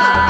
아!